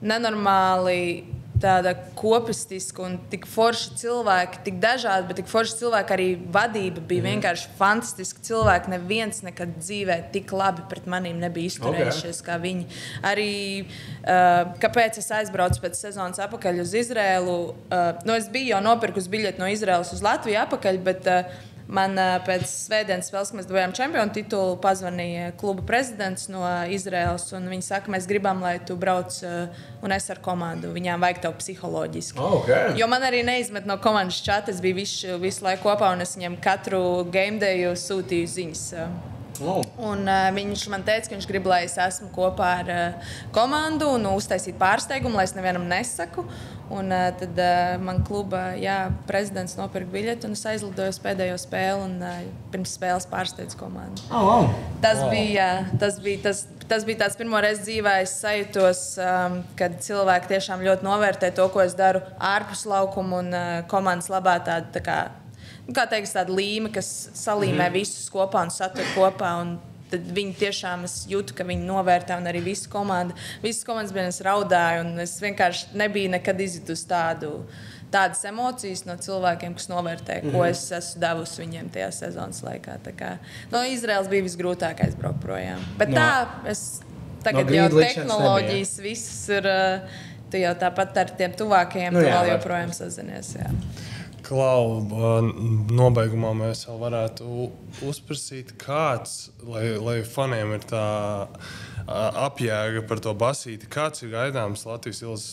nenormāli tāda kopistiska un tik forša cilvēki, tik dažādi, bet tik forša cilvēki arī vadība bija mm. vienkārši fantastiska. Cilvēki neviens nekad dzīvē tik labi pret maniem nebija izturējušies okay. kā viņi. Arī uh, kāpēc es aizbraucu pēc sezonas atpakaļ uz Izrēlu? Uh, nu, es biju jau nopirkusi biļeti no Izrēlas uz Latviju atpakaļ, bet uh, Man pēc svētdienas spēles, kad mēs devām čempionu titulu, pazvanīja kluba prezidents no Izraels. Viņi saka, mēs gribam, lai tu brauc un es ar komandu. Viņām vajag tev psiholoģiski. Oh, okay. Jo man arī neizmet no komandas čata. Es biju visu, visu laiku kopā un es viņiem katru game day sūtīju ziņas. Un, uh, viņš man teica, ka viņš grib, lai es esmu kopā ar uh, komandu un uztaisītu pārsteigumu, lai es nevienam nesaku. Un, uh, tad uh, man kluba jā, prezidents nopirka biļeti un es aizlidoju uz pēdējo spēli un uh, pirms spēles pārsteidzu komandu. Oh, wow. Tas bija, tas bija tas. Tas bija tāds pirmo reizi dzīvē, es sajūtos, um, kad cilvēki tiešām ļoti novērtē to, ko es daru ārpus laukuma un uh, komandas labā. Tāda, tā kā, kā teiks, tāda līme, kas salīmē mm. visus kopā un satur kopā. Un tad viņi tiešām jūtu, ka viņi novērtē, un arī visa komanda. Visas komandas bija es raudāju, un es vienkārši nebiju nekad izjutusi tādu. Tādas emocijas no cilvēkiem, kas novērtē, ko mm. es esmu devusi viņiem tajā sezonas laikā. Tā kā, no Izraels bija visgrūtākais braukt projām. Bet no, tā, es tagad no jau tehnoloģijas visas ir. uh, Tu jau tāpat ar tiem tuvākajiem Nu nu, jā, vēl joprojām sazinies. Jā. Klau, uh, nobeigumā mēs vēl varētu uzprasīt, kāds, lai, lai faniem ir tā apjēga par to basīti, kāds ir gaidāms Latvijas ielas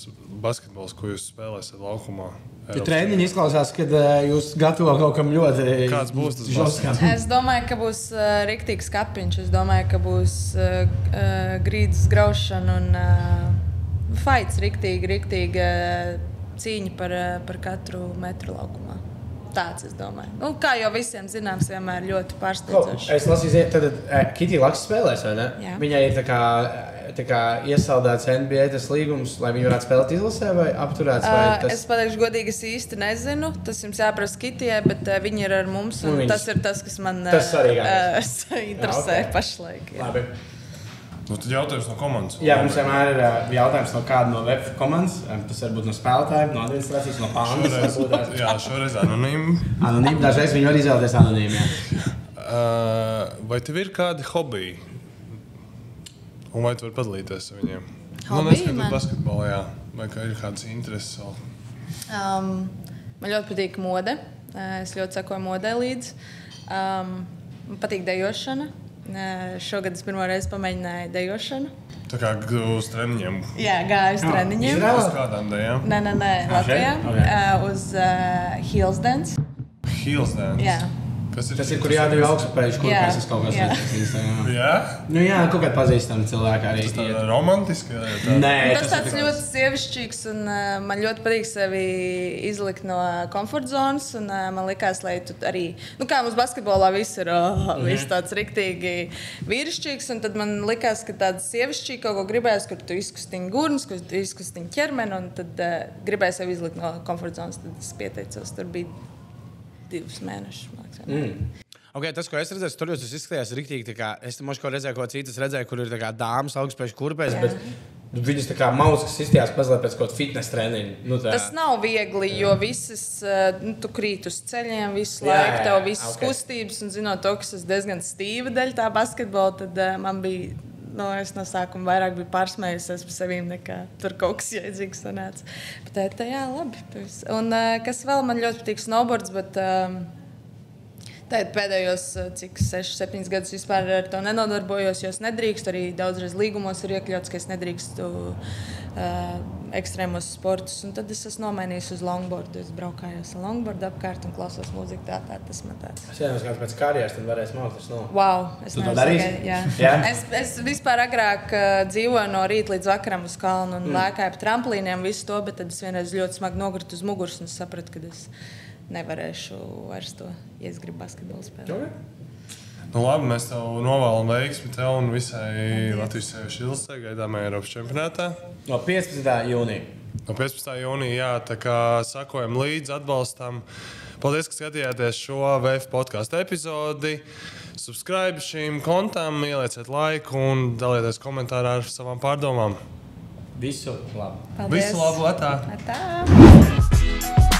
basketbols, ko jūs spēlēsiet laukumā. Ja treniņi izklausās, ka uh, jūs gatavo kaut kam ļoti Kāds būs tas žoskam. Es domāju, ka būs uh, rīktīgs kapiņš. Es domāju, ka būs uh, uh, grīdas graušana un uh, fights, rīktīgi, rīktīgi uh, cīņa par, uh, par katru metru laukumā. Tāds, es domāju. Nu, kā jau visiem zināms, vienmēr ļoti pārsteidzoši. Es lasīju, ka Kitija Laksa spēlēs, vai ne? Jā. Viņai ir tā kā, tā kā iesaldēts NBA tas līgums, lai viņi varētu spēlēt izlasē vai apturēts. Vai Uh, tas... es pateikšu, godīgi, es īsti nezinu. Tas jums jāprasa Kitijai, bet uh, viņi ir ar mums. Nu, viņas- tas ir tas, kas man uh, Tas uh, interesē Jā, ok. pašlaik. Jā. Labi. Nu, tad jautājums no komandas. Jā, mums vienmēr ir ā, jautājums no kāda no web komandas. Ā, Tas var būt no spēlētājiem, no administrācijas, no pandas. Šoreiz, jā, šoreiz anonīmi. Anonīmi, dažreiz viņi var izvēlēties anonīmi. Uh, vai tev ir kādi hobiji? Un vai tu vari padalīties ar viņiem? nu, Hobiji neskatoties basketbolā, jā. Vai kā ir kādas intereses vēl? Um, man ļoti patīk mode. Es ļoti sekoju modē līdzi. Um, man patīk dejošana. Uh, Šogad es pirmo reizi pamēģināju dejošanu. Tā kā uz treniņiem. Jā, gāju uz Jā, treniņiem. Izrēlā? Uz kādām dēļām? Nē, nē, nē Latvijā. šeit? Ok. Uh, uz uh, Hills Dance. Heels dance. Jā. Kas ir Tas ir, kur jādara augstspēļu, kur Jā, es kaut kādā veidā. Jā, Nu jā, kaut kāda pazīstama cilvēka arī. tas iet. ir romantiski. vai tā? Nē, Tas ir tāds ļoti sievišķīgs, un uh, man ļoti patīk sevi izlikt no komforta zonas. Un, uh, man liekas, lai tu arī, nu, kā mums basketbolā viss ir oh, viss tāds riktīgi vīrišķīgs, un tad man liekas, ka tāds sievišķīgs kaut ko gribēs, kur tu izkustini gurnas, kur tu izkustini ķermeni, un tad uh, gribēju sevi izlikt no komforta zonas. Tad es pieteicos, tur bija divus mēnešus. Mm. Okay, tas, ko es redzēju, tur jūs izskatījās rīktīgi. Es tam kaut redzēju, ko citas redzēju, kur ir tā kā dāmas augstspējas kurpēs. Bet... Viņas tā kā mausas izstījās mazliet pēc kaut kāda fitnesa treniņa. Nu, tā. Tas nav viegli, jo visas, eh, nu, tu krīt uz ceļiem visu Jā, laiku, tev visas ok. kustības, un zinot to, ka es esmu diezgan stīva daļa tā basketbola, tad uh, man bija. Nu, es no sākuma vairāk biju pārsmējusies par sevi, nekā tur kaut kas jēdzīgs sanāca. Bet tā, tā jā, labi. Un uh, kas vēl man ļoti patīk, snowboards. Bet, um, Tagad pēdējos eh, cik 6, 7 gadus vispār ar to nenodarbojos, jo es nedrīkstu. Arī daudzreiz līgumos ir iekļauts, ka es nedrīkstu uh, ekstrēmos sportus. Un tad es esmu nomainījis uz longboardu. Es braukāju ar longboardu apkārt un klausos mūziku. Tā, tā tas man tāds. Es domāju, ka pēc karjeras tad varēs mākslinieks. No. Wow, es to sagai- Jā. Jā? Es, es vispār agrāk uh, dzīvoju no rīta līdz vakaram uz kalnu un mm. lēkāju pa tramplīniem, visu to, bet tad es vienreiz ļoti smagi nogritu uz muguras un sapratu, ka es nevarēšu vairs to, ja es gribu basketbolu spēlēt. Nu, labi, mēs tev novēlam veiksmi tev un visai Latvijas sieviešu ilgstai gaidāmajā Eiropas čempionātā. No 15. jūnija. No 15. jūnija, jā, tā kā sakojam līdzi, atbalstam. Paldies, ka skatījāties šo VF podkāstu epizodi. Subscribe šīm kontām, ielieciet laiku un dalieties komentārā ar savām pārdomām. Visu labu! Paldies! Visu labu! Atā. Atā.